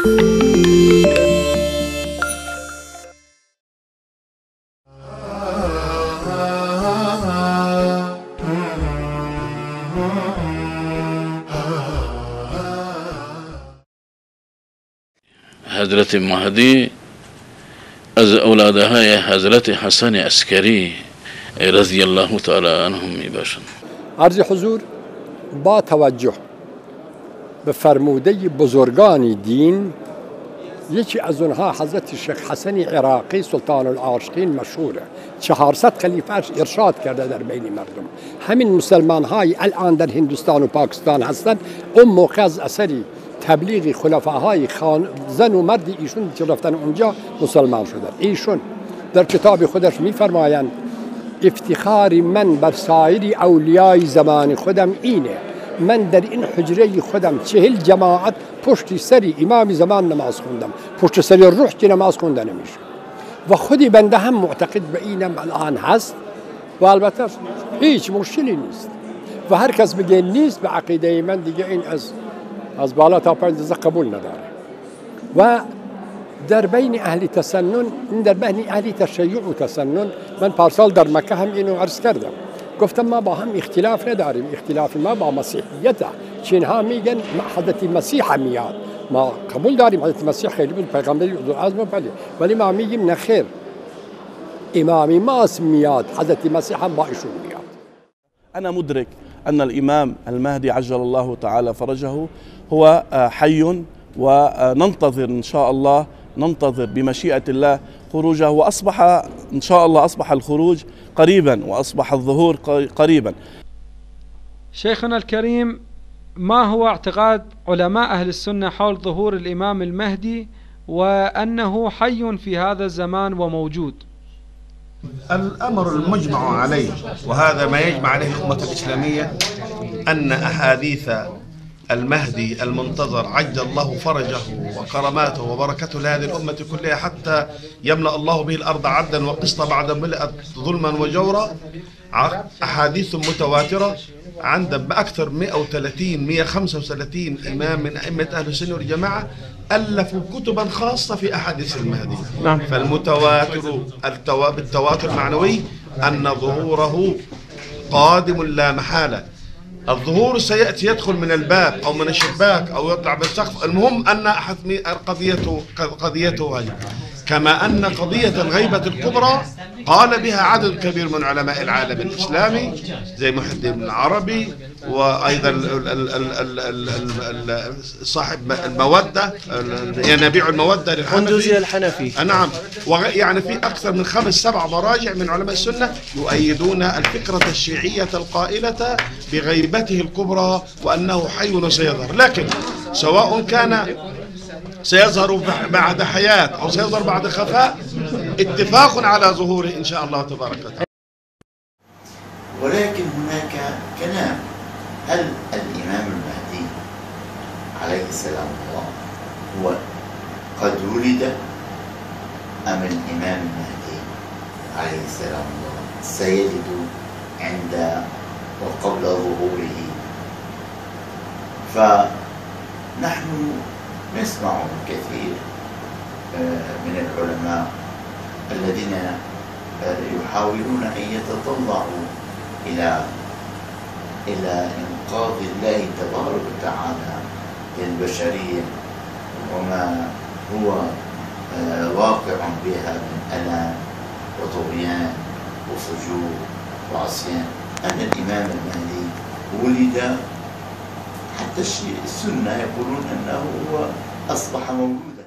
حضرت مهدی از اولادهای حضرت حسن عسکری رضی الله تعالی عنهم می باشند عرض حضور با توجه به فرموده بزرگان دین یکی از اونها حضرت شیخ حسن عراقی سلطان العاشقین مشهوره 400 خلیفهش ارشاد کرده در بین مردم. همین مسلمان های الان در هندوستان و پاکستان هستند. اون موقع از اثری تبلیغ خلفاهای خان زن و مرد ایشون که رفتن اونجا مسلمان شدن. ایشون در کتاب خودش میفرمایند افتخار من بر سایر اولیای زمان خودم اینه من در این حجره خودم چهل جماعت پشت سری امام زمان نماز خوندم. پشت سری روح که نماز خونده نمیشه و خودی بنده هم معتقد به اینم الان هست. و البته هیچ مشکلی نیست. و هر کس بگه نیست به عقیده من دیگه این از از بالا تا پایین قبول نداره. و در بین اهل تسنن در بین اهل تشیع و تسنن من پارسال در مکه هم اینو عرض کردم. گفتم ما با هم اختلاف نداریم. اختلاف ما با مسیحیت چین ها میگن حضرت مسیح میاد ما قبول داریم حضرت مسیح خیلی بود پیغمبری از بله ولی ما میگیم نخیر امام ماست میاد حضرت مسیح هم با ایشون میاد. أنا مدرك أن الإمام المهدي عجل الله تعالى فرجه هو حي وننتظر إن شاء الله ننتظر بمشيئة الله خروجه وأصبح إن شاء الله أصبح الخروج قريبا وأصبح الظهور قريبا. شيخنا الكريم ما هو اعتقاد علماء أهل السنة حول ظهور الإمام المهدي وأنه حي في هذا الزمان وموجود؟ الأمر المجمع عليه وهذا ما يجمع عليه الأمة الإسلامية أن أحاديث المهدي المنتظر عجل الله فرجه وكرماته وبركته لهذه الأمة كلها حتى يملأ الله به الأرض عدلا وقسطا بعد ملئت ظلما وجورا. أحاديث متواترة عند بأكثر 130 135 إمام من أئمة أهل السنة والجماعة ألفوا كتبا خاصة في أحاديث المهدي. نعم. فالمتواتر بالتواتر المعنوي أن ظهوره قادم لا محالة. الظهور سيأتي يدخل من الباب أو من الشباك أو يطلع بالسقف. المهم أن قضيته قضيته هذه كما أن قضية الغيبة الكبرى قال بها عدد كبير من علماء العالم الإسلامي زي محي الدين العربي وأيضا صاحب المودة ينابيع المودة للحنفي. الحنفي. نعم. يعني في أكثر من خمس سبع مراجع من علماء السنة يؤيدون الفكرة الشيعية القائلة بغيبته الكبرى وأنه حي وسيظهر لكن سواء كان سيظهر بعد حياة أو سيظهر بعد خفاء اتفاق على ظهوره إن شاء الله تبارك وتعالى. ولكن هناك كلام هل الإمام المهدي عليه السلام الله هو قد ولد أم الإمام المهدي عليه السلام الله سيجد عند وقبل ظهوره؟ فنحن نسمع كثير آه، من العلماء الذين آه، يحاولون أن يتطلعوا إلى إلى إنقاذ الله تبارك وتعالى للبشرية وما هو آه، واقع بها من ألم وطغيان وفجور وعصيان. أن الإمام المهدي ولد حتى السنة يقولون أنه هو أصبح موجودا.